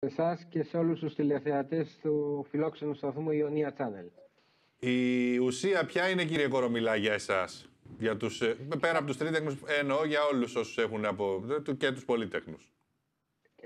εσάς και σε όλους τους τηλεθεατές του φιλόξενου σταθμού Ιωνία Channel. Η ουσία ποια είναι κύριε Κορομιλά για εσάς, για τους, ε, πέρα από τους τρίτεχνους, εννοώ για όλους όσους έχουν από, και τους πολίτεχνους.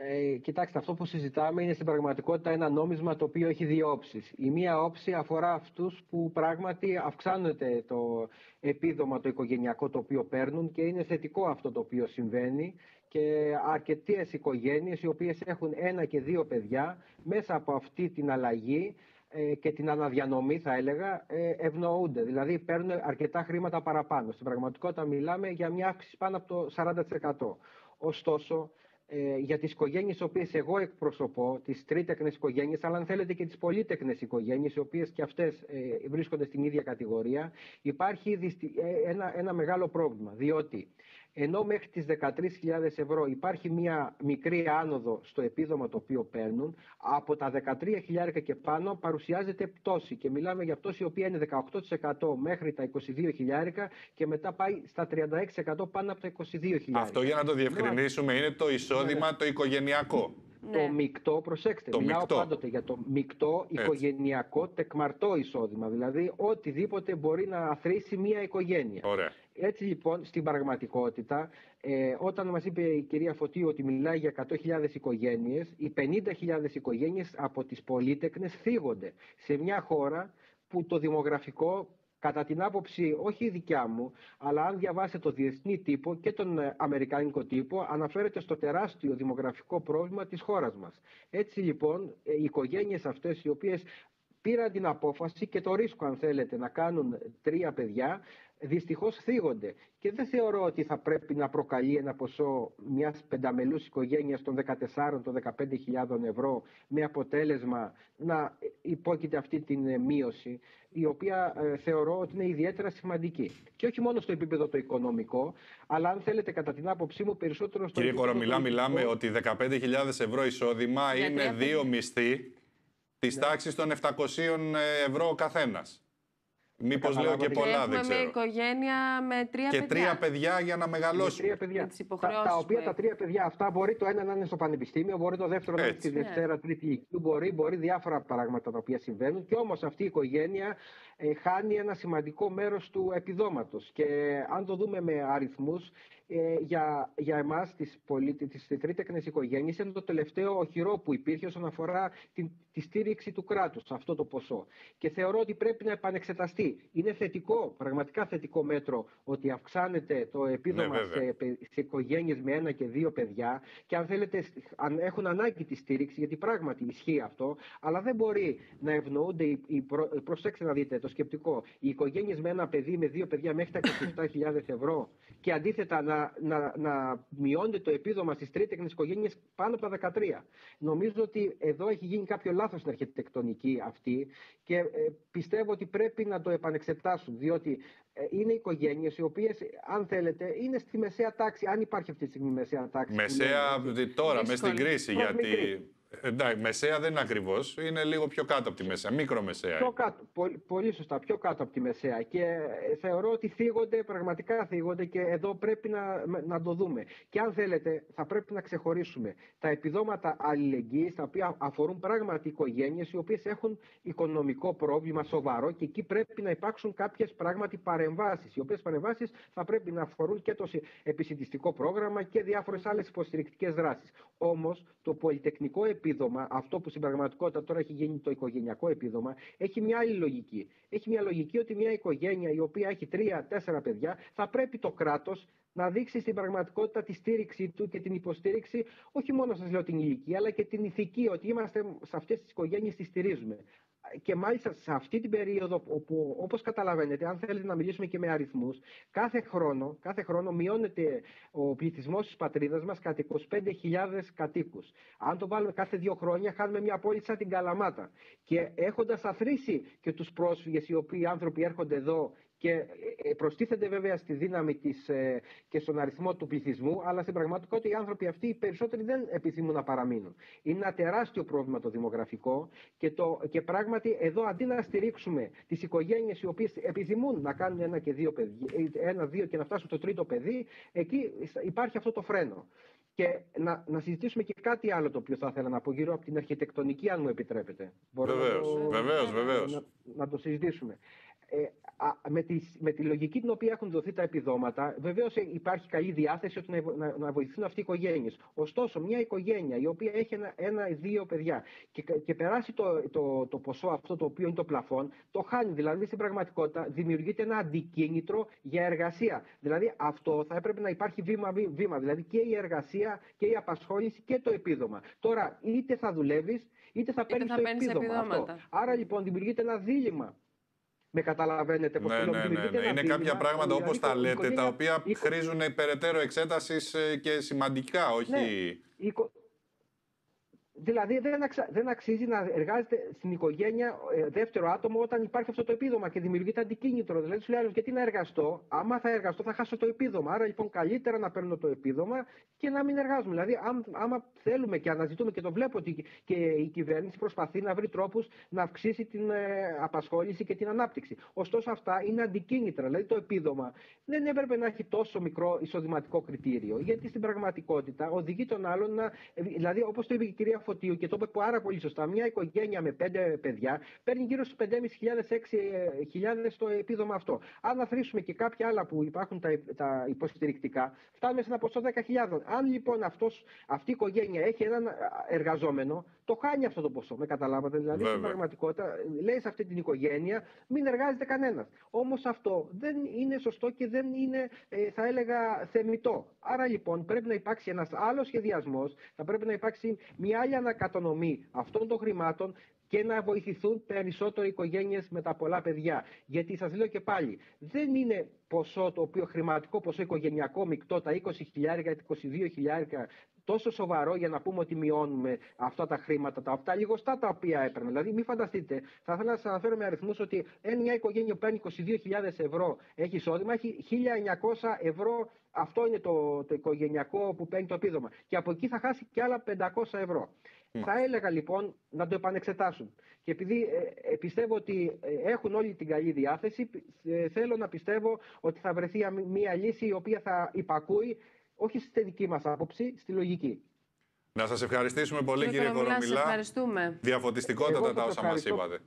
Ε, κοιτάξτε, αυτό που συζητάμε είναι στην πραγματικότητα ένα νόμισμα το οποίο έχει δύο όψεις. Η μία όψη αφορά αυτούς που πράγματι αυξάνεται το επίδομα το οικογενειακό το οποίο παίρνουν και είναι θετικό αυτό το οποίο συμβαίνει και αρκετές οικογένειες οι οποίες έχουν ένα και δύο παιδιά μέσα από αυτή την αλλαγή ε, και την αναδιανομή θα έλεγα ε, ευνοούνται. Δηλαδή παίρνουν αρκετά χρήματα παραπάνω. Στην πραγματικότητα μιλάμε για μια αύξηση πάνω από το 40%. Ωστόσο, ε, για τις οικογένειες οι οποίες εγώ εκπροσωπώ, τις τρίτεκνες οικογένειες, αλλά αν θέλετε και τις πολύτεκνες οικογένειες, οι οποίες και αυτές ε, βρίσκονται στην ίδια κατηγορία, υπάρχει ε, ένα, ένα μεγάλο πρόβλημα, διότι ενώ μέχρι τις 13.000 ευρώ υπάρχει μια μικρή άνοδο στο επίδομα το οποίο παίρνουν, από τα 13.000 και πάνω παρουσιάζεται πτώση και μιλάμε για πτώση η οποία είναι 18% μέχρι τα 22.000 και μετά πάει στα 36% πάνω από τα 22.000. Αυτό για να το διευκρινίσουμε είναι το εισόδημα ναι. το οικογενειακό. Το ναι. μεικτό, προσέξτε, το μιλάω μεικτό. πάντοτε για το μεικτό οικογενειακό τεκμαρτό εισόδημα. Δηλαδή, οτιδήποτε μπορεί να αθροίσει μία οικογένεια. Ωραία. Έτσι λοιπόν, στην πραγματικότητα, ε, όταν μας είπε η κυρία Φωτίου ότι μιλάει για 100.000 οικογένειες, οι 50.000 οικογένειες από τις πολίτεκνες φύγονται σε μια χώρα που το δημογραφικό κατά την άποψη όχι η δικιά μου, αλλά αν διαβάσετε το διεθνή τύπο και τον ε, αμερικάνικο τύπο, αναφέρεται στο τεράστιο δημογραφικό πρόβλημα της χώρας μας. Έτσι λοιπόν, ε, οι οικογένειες αυτές οι οποίες πήραν την απόφαση και το ρίσκο αν θέλετε να κάνουν τρία παιδιά Δυστυχώς θίγονται. Και δεν θεωρώ ότι θα πρέπει να προκαλεί ένα ποσό μιας πενταμελούς οικογένειας των 14 των 15.000 ευρώ με αποτέλεσμα να υπόκειται αυτή την ε, μείωση, η οποία ε, θεωρώ ότι είναι ιδιαίτερα σημαντική. Και όχι μόνο στο επίπεδο το οικονομικό, αλλά αν θέλετε κατά την άποψή μου περισσότερο στο Κύριε επίπεδο. Κύριε Κορομιλά, μιλάμε ότι 15.000 ευρώ εισόδημα είναι δύο μισθοί της ναι. τάξης των 700 ευρώ ο καθένας. Μήπως λέω και πολλά, δεν ξέρω. μια οικογένεια με τρία και παιδιά. Και τρία παιδιά για να μεγαλώσουν. τρία παιδιά. Τα, τα οποία τα τρία παιδιά αυτά μπορεί το ένα να είναι στο πανεπιστήμιο, μπορεί το δεύτερο να είναι στη Δευτέρα, Τρίτη Λυκειού, μπορεί, μπορεί διάφορα πράγματα τα οποία συμβαίνουν. Και όμως αυτή η οικογένεια ε, χάνει ένα σημαντικό μέρος του επιδόματος. Και αν το δούμε με αριθμούς, ε, για, για εμάς τις, πολίτε, τις τρίτεκνες οικογένειες είναι το τελευταίο οχυρό που υπήρχε όσον αφορά την, τη στήριξη του κράτους αυτό το ποσό. Και θεωρώ ότι πρέπει να επανεξεταστεί. Είναι θετικό, πραγματικά θετικό μέτρο ότι αυξάνεται το επίδομα ναι, σε, σε οικογένειες με ένα και δύο παιδιά και αν θέλετε αν έχουν ανάγκη τη στήριξη, γιατί πράγματι ισχύει αυτό, αλλά δεν μπορεί να ευνοούνται, οι, οι προ, προσέξτε να δείτε το σκεπτικό, οι οικογένειες με ένα παιδί, με δύο παιδιά μέχρι τα 27.000 ευρώ και αντίθετα να να, να, μειώνεται το επίδομα στις τρίτεκνε οικογένειες πάνω από τα 13. Νομίζω ότι εδώ έχει γίνει κάποιο λάθος στην αρχιτεκτονική αυτή και ε, πιστεύω ότι πρέπει να το επανεξετάσουν. Διότι ε, είναι οικογένειες οι οποίες, αν θέλετε, είναι στη μεσαία τάξη. Αν υπάρχει αυτή τη στιγμή μεσαία τάξη. Μεσαία τώρα, μες στην κρίση. Γιατί. Εντάξει, μεσαία δεν είναι ακριβώς. Είναι λίγο πιο κάτω από τη μεσαία. Μικρό μεσαία. Πιο κάτω, πολύ, πολύ σωστά, πιο κάτω από τη μεσαία. Και ε, θεωρώ ότι θίγονται, πραγματικά θίγονται και εδώ πρέπει να, να το δούμε. Και αν θέλετε, θα πρέπει να ξεχωρίσουμε τα επιδόματα αλληλεγγύης, τα οποία αφορούν πράγματι οικογένειες, οι οποίες έχουν οικονομικό πρόβλημα σοβαρό και εκεί πρέπει να υπάρξουν κάποιες πράγματι παρεμβάσεις. Οι οποίες παρεμβάσεις θα πρέπει να αφορούν και το επισητιστικό πρόγραμμα και διάφορες άλλες υποστηρικτικές δράσεις. Όμως το πολυτεχνικό επίδομα, αυτό που στην πραγματικότητα τώρα έχει γίνει το οικογενειακό επίδομα, έχει μια άλλη λογική. Έχει μια λογική ότι μια οικογένεια η οποία έχει τρία-τέσσερα παιδιά θα πρέπει το κράτος να δείξει στην πραγματικότητα τη στήριξή του και την υποστήριξη, όχι μόνο σας λέω την ηλικία, αλλά και την ηθική, ότι είμαστε σε αυτές τις οικογένειες, τις στηρίζουμε και μάλιστα σε αυτή την περίοδο όπου όπως καταλαβαίνετε αν θέλετε να μιλήσουμε και με αριθμούς κάθε χρόνο, κάθε χρόνο μειώνεται ο πληθυσμός της πατρίδας μας κατά 25.000 κατοίκους. Αν το βάλουμε κάθε δύο χρόνια χάνουμε μια πόλη σαν την Καλαμάτα και έχοντας αθροίσει και τους πρόσφυγες οι οποίοι άνθρωποι έρχονται εδώ και ε, ε, προστίθεται βέβαια στη δύναμη της ε, και στον αριθμό του πληθυσμού, αλλά στην πραγματικότητα οι άνθρωποι αυτοί οι περισσότεροι δεν επιθυμούν να παραμείνουν. Είναι ένα τεράστιο πρόβλημα το δημογραφικό και, το, και πράγματι εδώ αντί να στηρίξουμε τις οικογένειες οι οποίες επιθυμούν να κάνουν ένα και δύο παιδιά, ένα, δύο και να φτάσουν στο τρίτο παιδί, εκεί υπάρχει αυτό το φρένο. Και να, να συζητήσουμε και κάτι άλλο το οποίο θα ήθελα να πω γύρω από την αρχιτεκτονική, αν μου επιτρέπετε. Βεβαίως, βεβαίως. Να, να το συζητήσουμε. Ε, με, τη, με τη λογική την οποία έχουν δοθεί τα επιδόματα, βεβαίως υπάρχει καλή διάθεση ότι να, να, να βοηθούν αυτοί οι οικογένειες. Ωστόσο, μια οικογένεια η οποία έχει ένα, ή δύο παιδιά και, και περάσει το, το, το ποσό αυτό το οποίο είναι το πλαφόν, το χάνει. Δηλαδή, στην πραγματικότητα, δημιουργείται ένα αντικίνητρο για εργασία. Δηλαδή, αυτό θα έπρεπε να υπάρχει βήμα-βήμα. Δηλαδή, και η εργασία και η απασχόληση και το επίδομα. Τώρα, είτε θα δουλεύεις, είτε θα παίρνεις το επίδομα. Άρα, λοιπόν, δημιουργείται ένα δίλημα με καταλαβαίνετε πώ ναι, το ναι, ναι, ναι. Είναι κάποια πράγματα όπως τα λέτε, τα οποία χρήζουν υπεραιτέρω εξέτασης ε, και σημαντικά, όχι. Ναι. Δηλαδή δεν, αξα... δεν αξίζει να εργάζεται στην οικογένεια ε, δεύτερο άτομο όταν υπάρχει αυτό το επίδομα και δημιουργείται αντικίνητρο. Δηλαδή σου λέει γιατί να εργαστώ, άμα θα εργαστώ θα χάσω το επίδομα. Άρα λοιπόν καλύτερα να παίρνω το επίδομα και να μην εργάζομαι. Δηλαδή αν, άμα θέλουμε και αναζητούμε και το βλέπω ότι και η κυβέρνηση προσπαθεί να βρει τρόπους να αυξήσει την ε, απασχόληση και την ανάπτυξη. Ωστόσο αυτά είναι αντικίνητρα. Δηλαδή το επίδομα δεν έπρεπε να έχει τόσο μικρό εισοδηματικό κριτήριο. Γιατί στην πραγματικότητα οδηγεί τον άλλον να. Ε, δηλαδή όπως το είπε η κυρία Φωτίου και το είπε πάρα πολύ σωστά. Μια οικογένεια με πέντε παιδιά παίρνει γύρω στους 5.500-6.000 το επίδομα αυτό. Αν αθροίσουμε και κάποια άλλα που υπάρχουν τα, τα υποστηρικτικά, φτάνουμε σε ένα ποσό 10.000. Αν λοιπόν αυτός, αυτή η οικογένεια έχει έναν εργαζόμενο, το χάνει αυτό το ποσό. Με καταλάβατε. Δηλαδή Βέβαια. στην πραγματικότητα λέει σε αυτή την οικογένεια μην εργάζεται κανένας. Όμως αυτό δεν είναι σωστό και δεν είναι, ε, θα έλεγα, θεμητό. Άρα λοιπόν πρέπει να υπάρξει ένας άλλος σχεδιασμός, θα πρέπει να υπάρξει μια άλλη ανακατονομή αυτών των χρημάτων και να βοηθηθούν περισσότερο οι οικογένειες με τα πολλά παιδιά. Γιατί σας λέω και πάλι, δεν είναι ποσό το οποίο χρηματικό ποσό οικογενειακό μεικτό, τα 20 χιλιάρικα, τα 22 χιλιάρικα, τόσο σοβαρό για να πούμε ότι μειώνουμε αυτά τα χρήματα, τα αυτά λιγοστά τα οποία έπαιρνε. Δηλαδή, μην φανταστείτε, θα ήθελα να σας αναφέρω με αριθμούς ότι μια οικογένεια που παίρνει 22.000 ευρώ έχει εισόδημα, έχει 1.900 ευρώ. Αυτό είναι το, το οικογενειακό που παίρνει το επίδομα. Και από εκεί θα χάσει και άλλα 500 ευρώ. Θα έλεγα λοιπόν να το επανεξετάσουν. Και επειδή ε, ε πιστεύω ότι ε, έχουν όλη την καλή διάθεση, ε, θέλω να πιστεύω ότι θα βρεθεί μια λύση η οποία θα υπακούει όχι στη δική μας άποψη, στη λογική. Να σας ευχαριστήσουμε πολύ κύριε, κύριε Κορομιλά. Ευχαριστούμε. Διαφωτιστικότατα τα όσα μας είπατε.